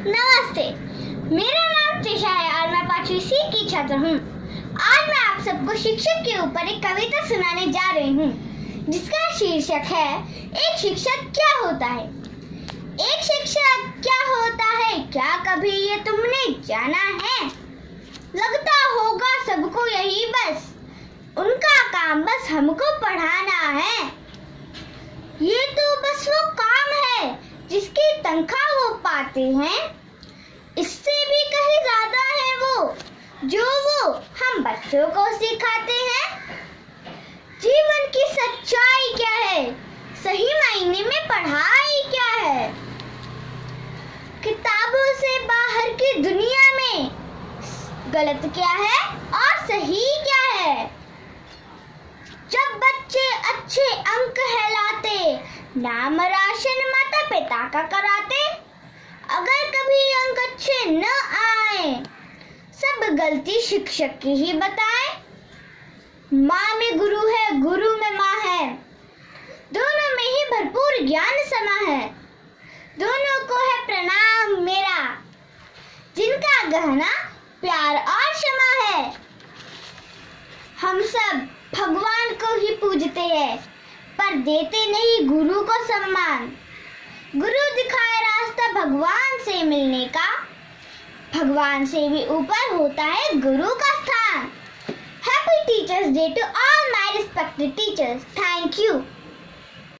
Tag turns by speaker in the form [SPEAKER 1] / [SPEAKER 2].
[SPEAKER 1] नमस्ते, मेरा नाम त्रिशा है और मैं पांचवी सी की छात्र हूँ। आज मैं आप सबको शिक्षक के ऊपर एक कविता सुनाने जा रही हूँ, जिसका शीर्षक है, एक शिक्षक क्या होता है? एक शिक्षक क्या होता है? क्या कभी ये तुमने जाना है? लगता होगा सबको यही बस, उनका काम बस हमको पढ़ाना है। ये तो बस वो काम है, जिसकी तनख्वाह पाते हैं। इससे भी कहीं ज़्यादा है वो, जो वो हम बच्चों को सिखाते हैं। जीवन की सच्चाई क्या है? सही मायने में पढ़ाई क्या है? किताबों से बाहर की दुनिया में गलत क्या है और सही क्या है? जब बच्चे अच्छे अंक है लाते नाम राशन माता पिता का कराते अगर कभी अंक अच्छे न आए सब गलती शिक्षक की ही बताए। माँ में गुरु है, गुरु में माँ है। दोनों में ही भरपूर ज्ञान समा है। दोनों को है प्रणाम मेरा, जिनका गहना प्यार और क्षमा है। हम सब भगवान को ही पूजते हैं, पर देते नहीं गुरु को सम्मान। गुरु दिखाए रास्ता भगवान से मिलने का। भगवान से भी ऊपर होता है गुरु का स्थान। Happy teachers day to all my respected teachers thank you